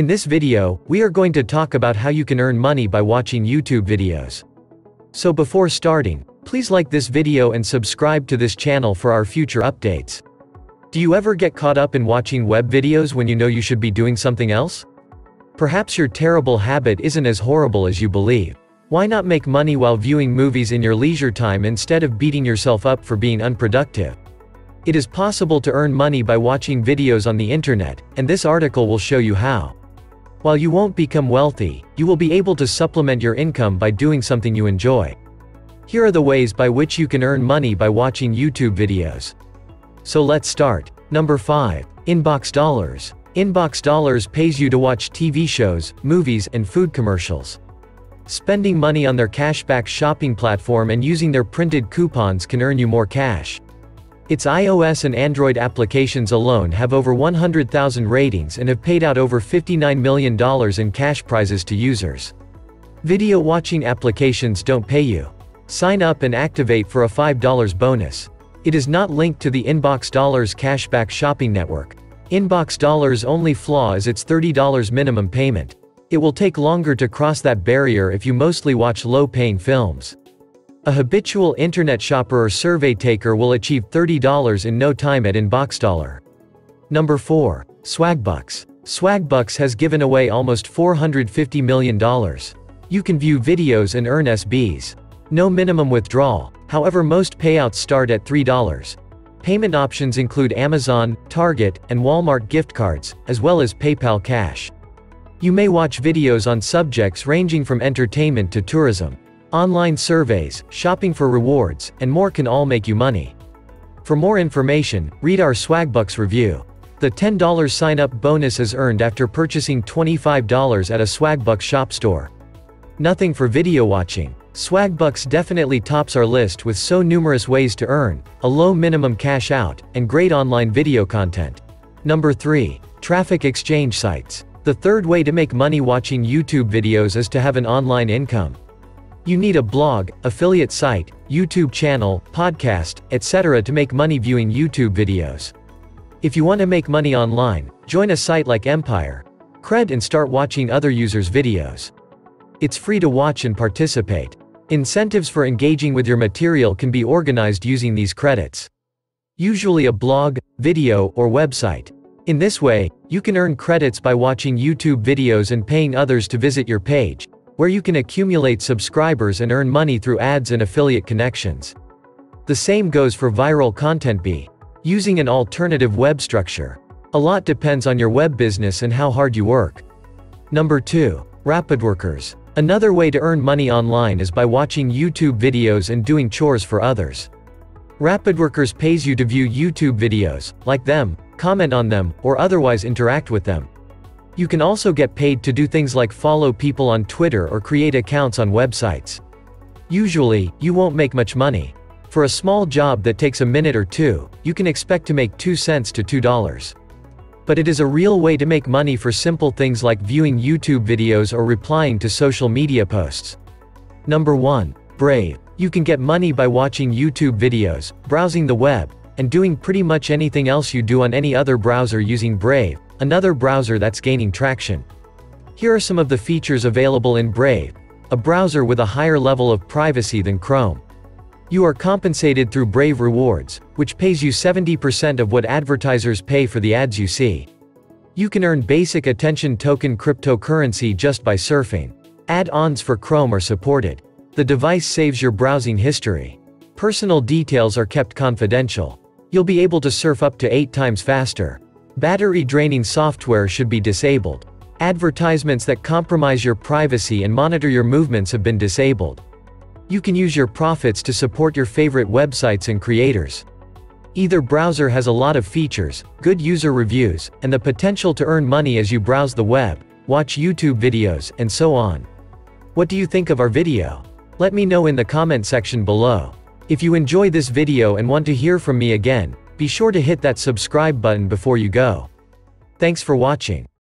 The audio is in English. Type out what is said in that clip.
In this video, we are going to talk about how you can earn money by watching YouTube videos. So before starting, please like this video and subscribe to this channel for our future updates. Do you ever get caught up in watching web videos when you know you should be doing something else? Perhaps your terrible habit isn't as horrible as you believe. Why not make money while viewing movies in your leisure time instead of beating yourself up for being unproductive? It is possible to earn money by watching videos on the internet, and this article will show you how. While you won't become wealthy, you will be able to supplement your income by doing something you enjoy. Here are the ways by which you can earn money by watching YouTube videos. So let's start. Number 5. Inbox Dollars. Inbox Dollars pays you to watch TV shows, movies, and food commercials. Spending money on their cashback shopping platform and using their printed coupons can earn you more cash. Its iOS and Android applications alone have over 100,000 ratings and have paid out over $59 million in cash prizes to users. Video watching applications don't pay you. Sign up and activate for a $5 bonus. It is not linked to the Inbox Dollars cashback shopping network. Inbox Dollars only flaw is its $30 minimum payment. It will take longer to cross that barrier if you mostly watch low-paying films. A habitual internet shopper or survey taker will achieve $30 in no time at InboxDollar. Number 4. Swagbucks. Swagbucks has given away almost $450 million. You can view videos and earn SBs. No minimum withdrawal, however most payouts start at $3. Payment options include Amazon, Target, and Walmart gift cards, as well as PayPal Cash. You may watch videos on subjects ranging from entertainment to tourism. Online surveys, shopping for rewards, and more can all make you money. For more information, read our Swagbucks review. The $10 sign-up bonus is earned after purchasing $25 at a Swagbucks shop store. Nothing for video watching. Swagbucks definitely tops our list with so numerous ways to earn, a low minimum cash out, and great online video content. Number 3. Traffic exchange sites. The third way to make money watching YouTube videos is to have an online income. You need a blog, affiliate site, YouTube channel, podcast, etc. to make money viewing YouTube videos. If you want to make money online, join a site like Empire. Cred and start watching other users' videos. It's free to watch and participate. Incentives for engaging with your material can be organized using these credits. Usually a blog, video, or website. In this way, you can earn credits by watching YouTube videos and paying others to visit your page, where you can accumulate subscribers and earn money through ads and affiliate connections. The same goes for ViralContentBee. Using an alternative web structure. A lot depends on your web business and how hard you work. Number 2. Rapidworkers. Another way to earn money online is by watching YouTube videos and doing chores for others. Rapidworkers pays you to view YouTube videos, like them, comment on them, or otherwise interact with them. You can also get paid to do things like follow people on Twitter or create accounts on websites. Usually, you won't make much money. For a small job that takes a minute or two, you can expect to make 2 cents to $2. But it is a real way to make money for simple things like viewing YouTube videos or replying to social media posts. Number 1. Brave. You can get money by watching YouTube videos, browsing the web, and doing pretty much anything else you do on any other browser using Brave, another browser that's gaining traction. Here are some of the features available in Brave, a browser with a higher level of privacy than Chrome. You are compensated through Brave Rewards, which pays you 70% of what advertisers pay for the ads you see. You can earn basic attention token cryptocurrency just by surfing. Add-ons for Chrome are supported. The device saves your browsing history. Personal details are kept confidential. You'll be able to surf up to 8 times faster. Battery draining software should be disabled. Advertisements that compromise your privacy and monitor your movements have been disabled. You can use your profits to support your favorite websites and creators. Either browser has a lot of features, good user reviews, and the potential to earn money as you browse the web, watch YouTube videos, and so on. What do you think of our video? Let me know in the comment section below. If you enjoy this video and want to hear from me again, be sure to hit that subscribe button before you go. Thanks for watching.